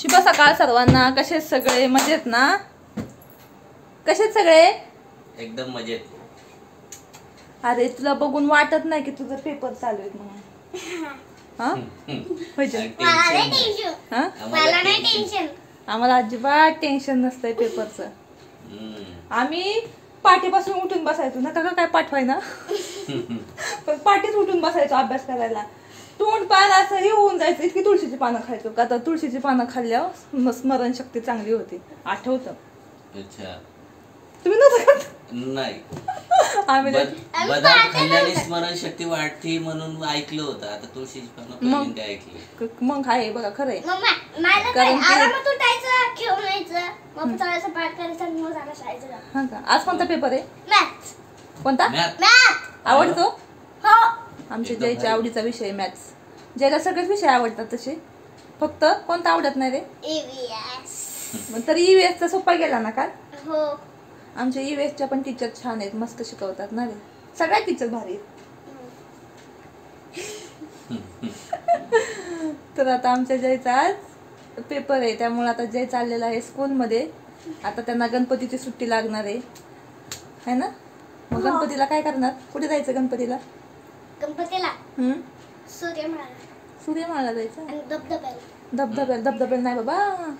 शुभ सकाळ सर्वांना. कसे सगळे? मजेत ना? कसे सगळे? एकदम मजेत. अरे तुला बघून वाटत नाही की तुझं पेपर चालू आहे म्हणून. हा? हा? आम्हाला अजिबात टेन्शन नसतंय पेपरचं. आम्ही पाठीपासून उठून बसायचो. ना का काय पाठवाय ना पण पाठीच उठून बसायचो अभ्यास करायला. तोंड पान असं हे होऊन जायचं. इतकी तुळशीची पानं खायचो. का तर तुळशीची पानं खाल्ल्यावर स्म- स्मरणशक्ती चांगली होती. आठवतं. अच्छा. तुम्ही नव्हतं खात? नाही. आम्ही बद- बदाम खाल्ल्याने. स्मरणशक्ती वाढते म्हणून ऐकलं होतं. आता तुळशीची पानं? पहिल्यांदा ऐकली? क- मग आहे बघा खरंय. मम्मा मला कारण काय? की- आरामात उठायचं खेळून यायचं. मग थोडंसं पाठ करायचं आणि मग झालं शाळेचं जायचं. हा का? आज कोणता पेपर आहे? कोणता? मॅथ. आवडतो? हो आमच्या एकदम जयच्या भारी. आवडीचा विषय मॅथ्स जयला सगळेच विषय आवडतात तसे. फक्त कोणता आवडत नाही रे? EVS. मग तरी ईव्हीएसचा सोपा गेला ना काल? हो. आमच्या ईव्हीएसच्या पण टीचर छान आहेत मस्त शिकवतात ना रे. सगळ्या टीचर भारी आहेत. तर आता आमच्या जयचा आज पेपर आहे त्यामुळे आता जय चाललेला आहे स्कूलमध्ये आता त्यांना गणपतीची सुट्टी लागणार आहे. है ना? मग गणपतीला काय करणार? कुठे जायचं गणपतीला? गणपतीला. हम्म? सूर्यमाला सूर्यमाळा जायचं? आणि धबधब्याला. धबधब्याला. धबधब्याला नाही बाबा.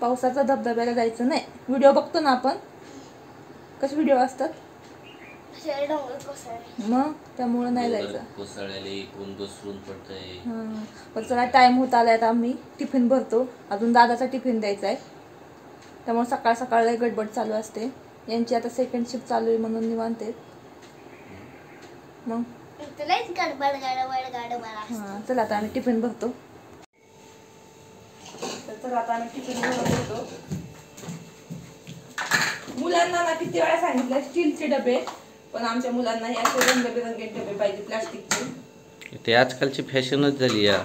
पावसाचा धबधब्याला जायचं नाही. व्हिडिओ बघतो ना आपण. कसे व्हिडिओ असतात? असे डोंगर कोसळले. मग? त्यामुळं नाही जायचं. कोसळलेले कोण घसरून पडतंय. हां पण चला टाईम होत आलाय आता आम्ही. टिफिन भरतो. अजून दादाचा टिफिन द्यायचा आहे. त्यामुळे सकाळ सकाळ लय गडबड चालू असते. यांची आता सेकंड शिफ्ट चालू आहे म्हणून निवांत आहेत. मग? तुलाच गडबड गडबड गडबड हां चला आता आम्ही टिफिन भरतो. तर चला आता आम्ही टिफिन भरत होतो मुलांना ना किती वेळा सांगितलं स्टीलचे डबे. पण आमच्या मुलांना हे असे रंगबिरंगी डबे पाहिजे प्लास्टिकचे. ते आजकालची फॅशनच झाली या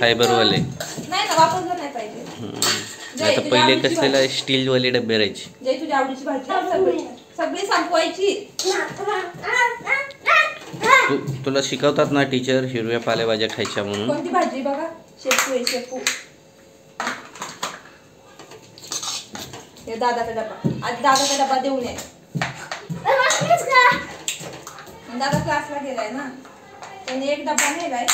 फायबरवाले. नाही ना वापरलं नाही पाहिजे. आता पहिले आवडीची कसलेला. स्टीलवाले डबे राहायचे. जय तुझ्या आवडीची भाजी. सगळी संपवायची. तू तुला शिकवतात ना टीचर हिरव्या पालेभाज्या खायच्या म्हणून? कोणती भाजी बघा? शेपू आहे शेपू. हे दादाचा डबा. आज दादाचा डबा देऊन ये. दादा क्लासला गेलाय ना. त्याने एक डबा नेलाय.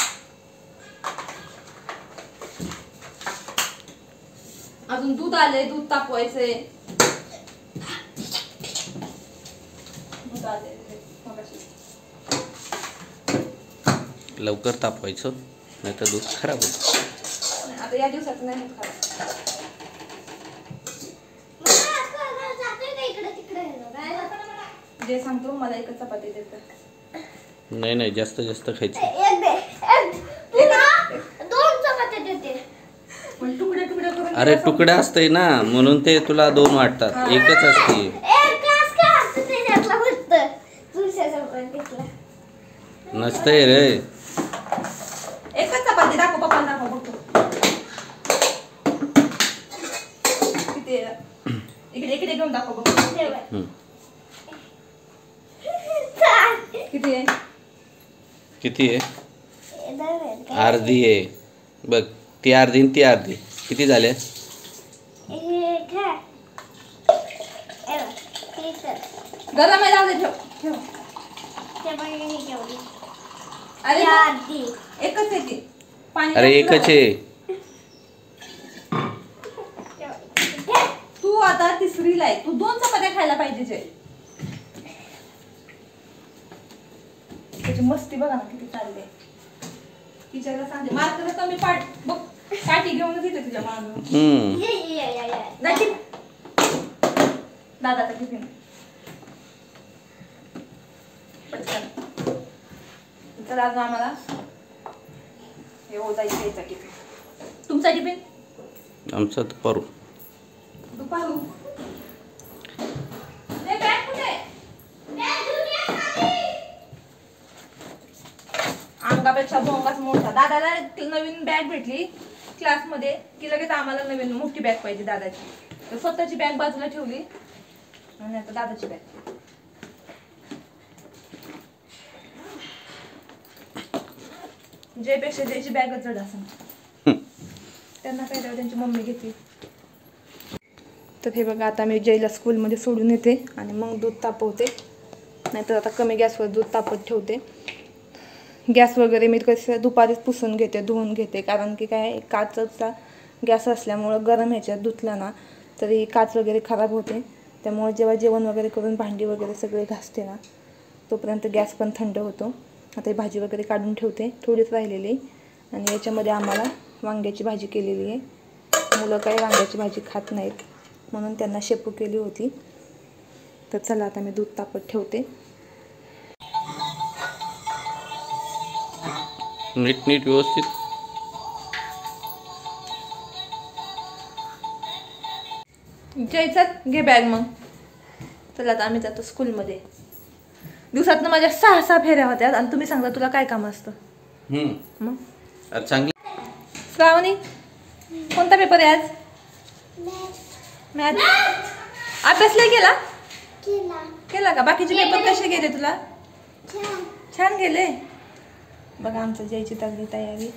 अजून दूध आलंय दूध तापवायचंय. दूध आलंय. लवकर तापवायचं नाही तर दूध खराब होतं. आता या दिवसाचं नाही होत खरं इकडे तिकडे जे सांगतो मला एकच चपाती देतं. नाही नाही जास्त जास्त खायचं. एक दे एक तू ना दोन चपात्या देते पण तुकडे तुकडे करून अरे त्याला तुकडा असतंय ना म्हणून ते तुला दोन वाटतात. एकच असते. एक कास का असतं त्याच्यातला फक्त तुळशीचा चपातीतला नसतंय रे संप- एकच चपाती दाखव पप्पाला दाखव बघतो किती आहे? इकडे इकडे घेऊन दाखव बघतो हम्म. किती आहे किती आहे अर्धी आहे बघ ती अर्धी आणि ती अर्धी किती झाले गरम आहे जाऊ दे ठेव ठेव अरे बघ, एकच आहे ती पाणी अरे एकच. आहे. तू आता तिसरीला आहे. तू दोन चपात्या खायला पाहिजे जे. त्याची मस्ती बघा ना किती चालली टीचरला सांगते. मार्क कमी पाठ बघ काठी घेऊन येते तुझ्या मागं हम्म. दाखी दादाचा टिफिन पटकन. चला आम्हाला हे ओजायचं यायचा टिफिन. तुमचा टिफिन? आमचं तर परू. दुपारू. नाही, बॅग कुठे? आहे? अंगापेक्षा भोंगाच मोठा. दादाला ती नवीन बॅग भेटली क्लासमध्ये. की लगेच आम्हाला नवीन मोठी बॅग पाहिजे दादाची. तर स्वतःची बॅग बाजूला ठेवली. आणि आता दादाची बॅग. जयपेक्षा जयची बॅगच जड असं त्यांना काय त्यांची मम्मी घेते. तर हे बघा आता मी जयला स्कूलमध्ये सोडून येते आणि मग दूध तापवते. नाहीतर आता कमी गॅसवर दूध तापत ठेवते. गॅस वगैरे मी कसं दुपारीच पुसून घेते धुवून घेते. कारण की काय काचचा गॅस असल्यामुळं गरम ह्याच्यात धुतला ना तरी काच वगैरे खराब होते. त्यामुळे जेव्हा जेवण वगैरे करून भांडी वगैरे सगळे घासते ना तोपर्यंत गॅस पण थंड होतो. आता ही भाजी वगैरे काढून ठेवते. थोडीच राहिलेली. आणि याच्यामध्ये आम्हाला वांग्याची भाजी केलेली आहे. मुलं काही वांग्याची भाजी खात नाहीत. म्हणून त्यांना शेपू केली होती. तर चला आता मी दूध तापत ठेवते. नीट नीट व्यवस्थित. जयचात घे बॅग मग. चला आता आम्ही जातो स्कूलमध्ये दिवसातनं माझ्या सहा सहा फेऱ्या होत्या आणि तुम्ही सांगता तुला काय काम असतं? हम्म. मग? चांगली श्रावणी कोणता पेपर आहे आज? मॅथ अभ्यास लय केला? केला. केला का? बाकीचे पेपर कसे गेले तुला? छान. छान गेले. बघा आमचं जयची चालली तयारी